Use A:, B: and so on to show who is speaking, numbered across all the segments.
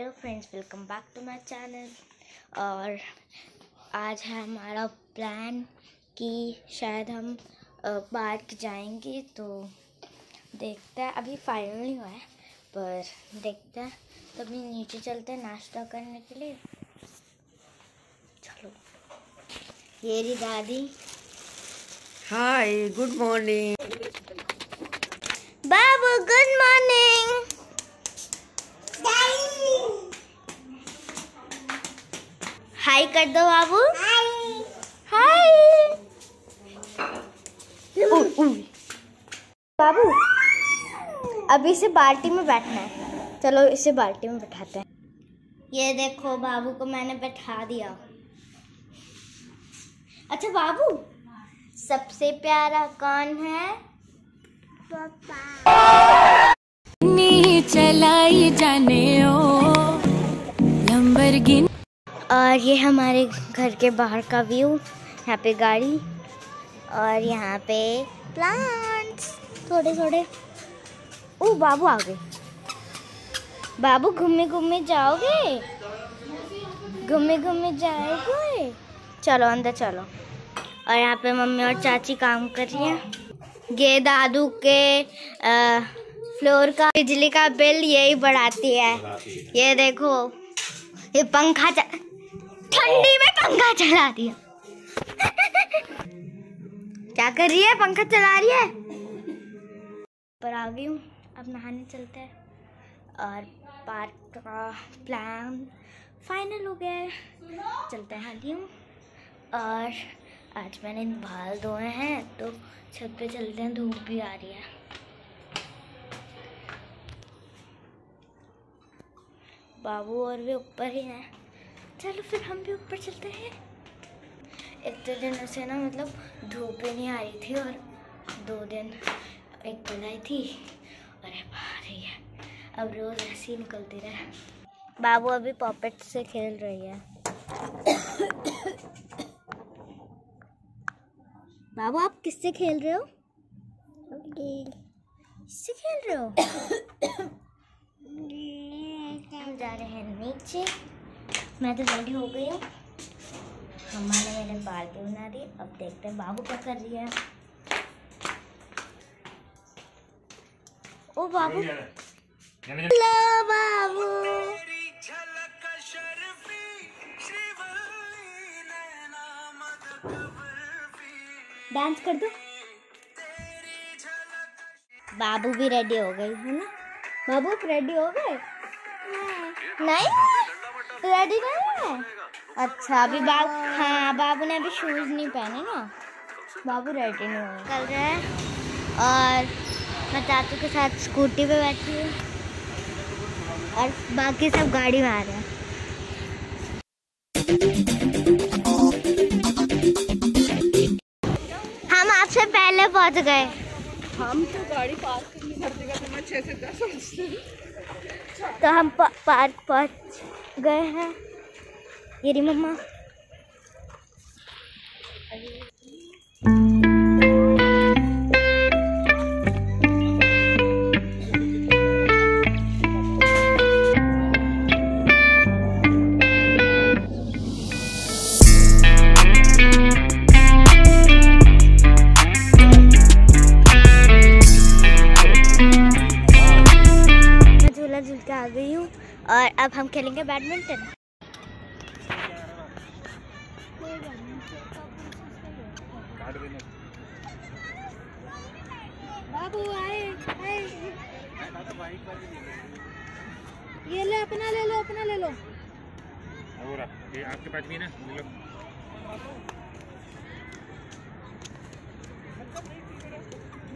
A: Hello friends welcome back to my channel और आज है हमारा प्लान कि शायद हम पार्क जाएँगे तो देखते हैं। अभी फाइनल नहीं हुआ है, पर देखते हैं। तो अभी नीचे चलते हैं नाश्ता करने के लिए। चलो। ये रही दादी।
B: हाय गुड मॉर्निंग
A: बाबू गुड मॉर्निंग हाय कर दो बाबू। हाय। बाबू अभी इसे बाल्टी में बैठना है। चलो इसे बाल्टी में बैठाते हैं। ये देखो बाबू को मैंने बैठा दिया। अच्छा बाबू सबसे प्यारा कौन है? पापा।
C: चलाई जाने ओ लंबरगिन
A: और ये हमारे घर के बाहर का व्यू यहाँ पे गाड़ी और यहाँ पे प्लांट्स थोड़े थोड़े ओ बाबू आ गए। बाबू घूमे घूमे जाओगे? घूमे घूमे जाओगे? चलो अंदर चलो। और यहाँ पे मम्मी और चाची काम कर रही हैं। ये दादू के अ, फ्लोर का बिजली का बिल यही बढ़ाती है। ये देखो ये पंखा. ठंडी में पंखा चला दिया। क्या कर रही है? पंखा चला रही है? पर आ गई हूँ। अब नहाने चलते हैं। और पार्क का प्लान फाइनल हो गया है। चलते हैं हाली हूँ। और आज मैंने बाल धोए हैं तो छत पे चलते हैं। धूप भी आ रही है। बाबू और भी ऊपर ही हैं। चलो फिर हम भी ऊपर चलते हैं। इतने दिनों से ना मतलब धूप ही नहीं आ रही थी और दो दिन एक कल आई थी। और अब आ रही है। अब रोज ऐसे ही निकलती रहे। बाबू अभी पॉपेट से खेल रही है। बाबू आप किससे खेल रहे हो? किससे खेल रहे हो? हम जा रहे हैं नीचे। मैं तो रेडी हो गई हूँ। मम्मा ने मेरे बाल भी बना दिए अब देखते हैं बाबू क्या कर रही है। ओ बाबू। हेलो बाबू। डांस कर दो। बाबू भी रेडी हो गई है ना? बाबू रेडी हो गए? नहीं। रेडी नहीं है? अच्छा अभी बाबू हाँ बाबू ने अभी शूज़ नहीं पहने ना। बाबू रेडी नहीं हुए चल रहे हैं। और मैं चाचू के साथ स्कूटी पे बैठी हूँ। और बाकी सब गाड़ी में आ रहे हैं। हम आपसे पहले पहुँच गए।
B: हम तो गाड़ी पार्क करनी हर जगह तो से दस
A: तो हम पा, पार्क पहुँच गए हैं। ये रही मम्मा। और अब हम खेलेंगे बैडमिंटन। बाबू आए आए। ये ले अपना ले लो अपना ले लो।
D: और ये आपके पास भी ना?
A: ये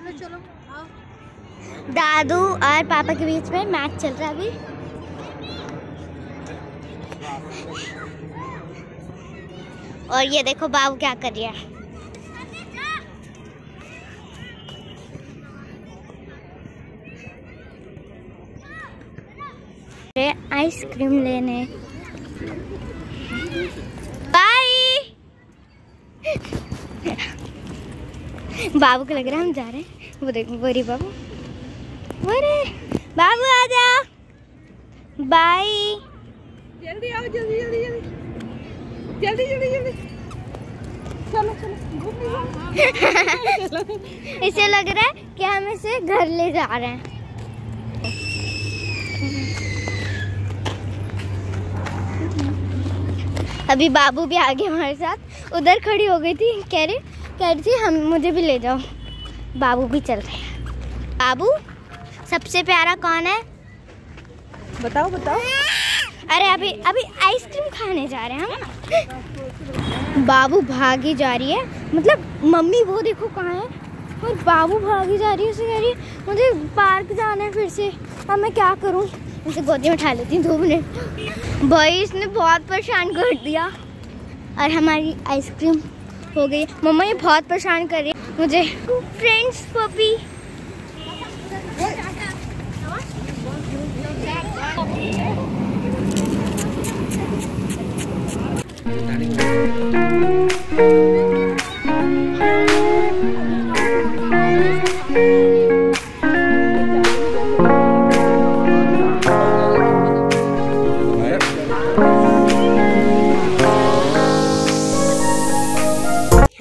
A: लो। चलो आओ। दादू और पापा के बीच में मैच चल रहा है अभी। और ये देखो बाबू क्या कर रहा है। आइसक्रीम लेने। बाय। बाबू को लग रहा है हम जा रहे हैं। वो देख रही बाबू। वो रे। बाबू आ जा। बाय।
B: जल्दी आओ, जल्दी जल्दी जल्दी। जल्दी जल्दी जल्दी। चलो चलो
A: इसे लग रहा है कि हम इसे घर ले जा रहे हैं। अभी बाबू भी आ गए हमारे साथ। उधर खड़ी हो गई थी कह रही कह रही थी हम मुझे भी ले जाओ। बाबू भी चल रहे हैं। बाबू सबसे प्यारा कौन है?
B: बताओ बताओ।
A: अरे अभी अभी आइसक्रीम खाने जा रहे हैं हम बाबू भागी जा रही है। मतलब मम्मी, वो देखो कहाँ है। और बाबू भागी जा रही है उसे कह रही है, मुझे पार्क जाना है फिर से। अब मैं क्या करूँ? इसे गोदी में उठा लेती हूँ दो मिनट। भाई, इसने बहुत परेशान कर दिया। और हमारी आइसक्रीम हो गई। मम्मा ये बहुत परेशान कर रही है। मुझे फ्रेंड्स पपी यहाँ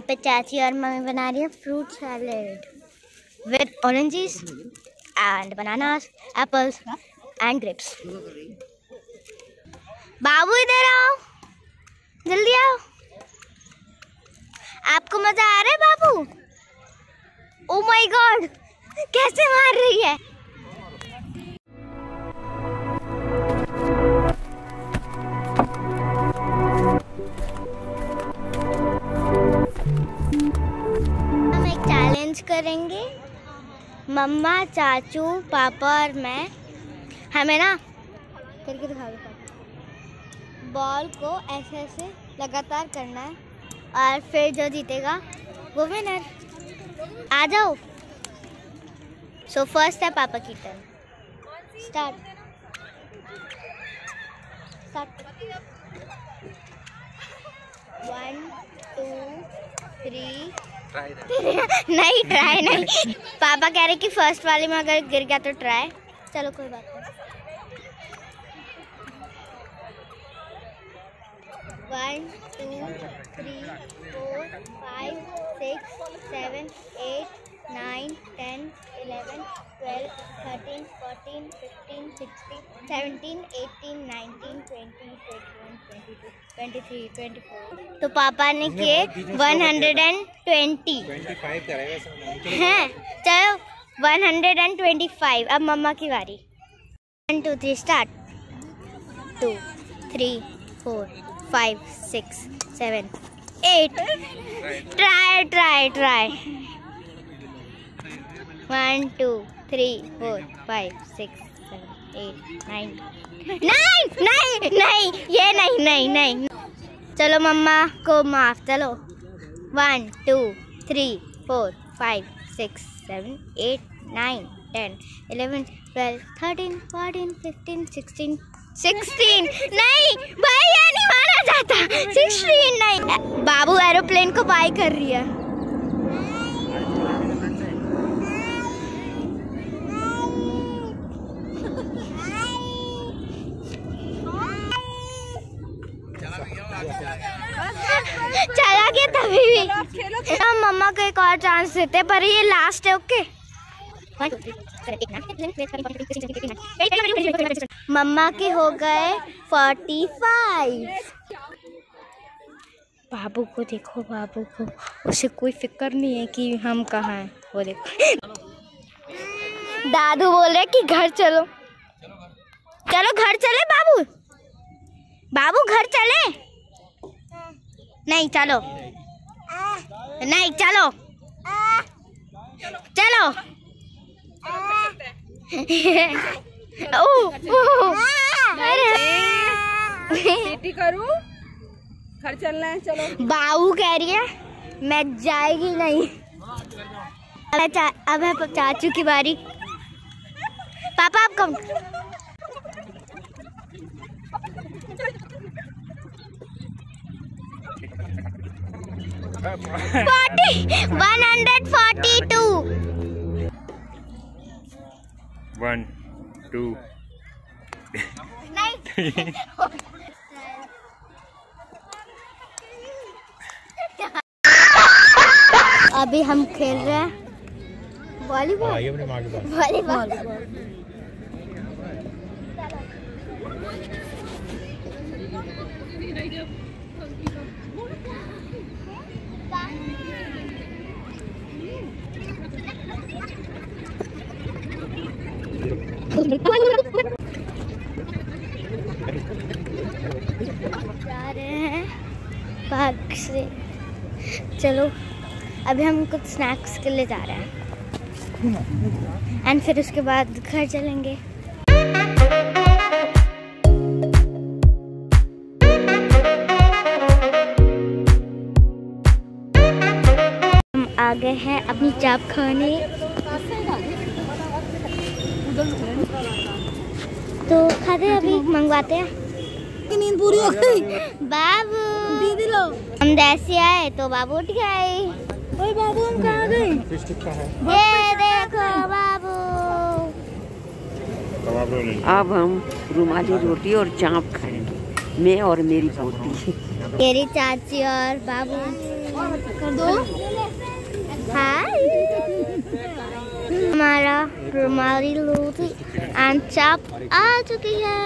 A: पे चाची और मम्मी बना रही है fruit salad with oranges and bananas apples and grapes बाबू, इधर आओ। जल्दी आओ। आपको मज़ा आ रहा है, बाबू? ओ माय गॉड कैसे मार रही है? हम एक चैलेंज करेंगे। मम्मा, चाचू, पापा और मैं। हमें ना, करके दिखा दो बॉल को ऐसे ऐसे लगातार करना है। और फिर जो जीतेगा वो विनर आ जाओ। सो फ़र्स्ट है पापा की turn start start one two three नहीं ट्राई नहीं। पापा कह रहे कि फ़र्स्ट वाले में अगर गिर गया तो ट्राई चलो कोई बात one two three four five six seven eight nine ten eleven twelve thirteen fourteen fifteen sixteen seventeen eighteen nineteen twenty twenty one twenty two twenty three twenty four तो पापा ने किए वन हंड्रेड एंड ट्वेंटी हैं चलो। One hundred and twenty five अब मम्मा की बारी। One two three start two three four five six seven eight try try try one two three four five six seven eight nine नहीं नहीं नहीं ये नहीं नहीं नहीं चलो मम्मा को माफ़, चलो. One two three four five six seven eight nine ten eleven twelve thirteen fourteen fifteen sixteen sixteen नहीं, भाई, ये नहीं माना जाता। सिक्सटीन नहीं। बाबू एरोप्लेन को बाय कर रही है। चला गया तभी भी। हम मम्मा को एक और चांस देते पर ये लास्ट है ओके मम्मा के हो गए फोर्टी फाइव बाबू को देखो बाबू को। उसे कोई फ़िक्र नहीं है कि हम कहाँ हैं। वो देखो। दादू बोल रहे कि घर चलो। चलो घर चले बाबू। बाबू घर चले। नहीं चलो। नहीं चलो। चलो। अरे।
B: सीटी करूँ? घर चलना है चलो।
A: बाबू कह रही है मैं जाएगी नहीं। अब है अब है चाचू की बारी। पापा आप come. Forty one hundred forty two.
D: One two
A: अभी हम खेल रहे हैं वॉलीबॉल।
D: माँ के पास
A: वॉलीबॉल जा रहे हैं पार्क से चलो अभी हम कुछ स्नैक्स के लिए जा रहे हैं। एंड फिर उसके बाद घर चलेंगे। हम आ गए हैं अपनी चाप खाने। तो खाते अभी मंगवाते हैं।
B: नींद पूरी हो गई।
A: बाबू।
B: दीदी लो।
A: हम जैसे आए तो बाबू उठ गए
B: ओए बाबू हम कहाँ गए?
D: है?
A: ये देखो बाबू।
E: अब हम रुमाली रोटी और चाप खाएँगे। मैं और मेरी पोती।
A: मेरी चाची और बाबू। कर दो। हाय। हमारा रुमाली रोटी एंड चाप आ चुकी है।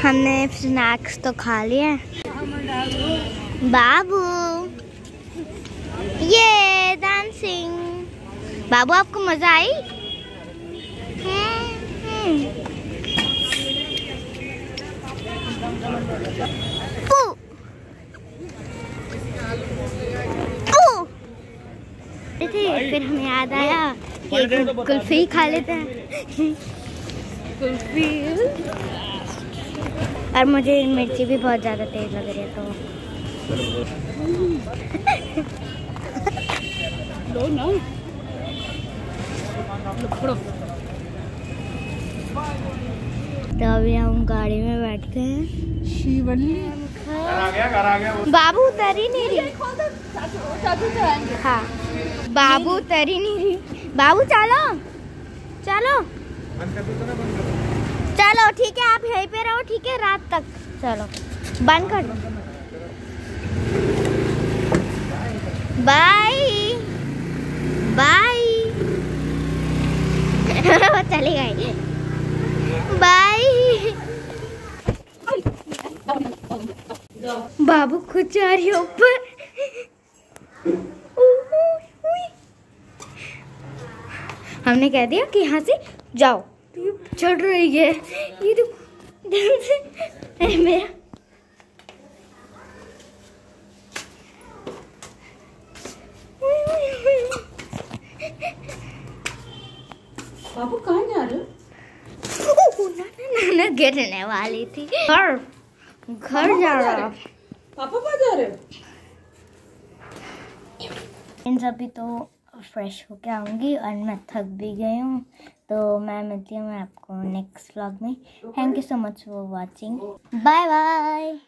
A: हमने स्नैक्स तो खा लिए। बाबू ये डांसिंग बाबू आपको मज़ा आई? हम्म, हम्म। फिर हमें याद आया। कुल्फी खा लेते हैं। कुल्फी। और मुझे मिर्ची भी बहुत ज़्यादा तेज लग रही है तो।
B: लो ना।
A: तो अभी हम गाड़ी में बैठ गए हैं
B: शिवली
A: बाबू उतर ही नहीं रही।
B: से आएँगे।
A: हाँ। बाबू उतर ही नहीं रही। बाबू चलो। चलो। चलो ठीक है आप यहीं पे रहो ठीक है रात तक। चलो बंद कर दो। बाय। बाय। चली गई बाय। बाबू खुद जा रही है ऊपर? हमने कह दिया कि यहाँ से जाओ। तो ये चढ़ रही है। ये देखो ध्यान से अरे मेरा।
B: बाबू कहाँ जा रहे हो?
A: ना ना ना ना गिरने वाली थी। घर घर जा रहा।
B: पापा कहाँ जा रहे हो?
A: इन सभी तो फ्रेश होके आऊँगी और मैं थक भी गई हूँ। तो मैं मिलती हूँ मैं आपको नेक्स्ट व्लॉग में। Thank you so much for watching bye bye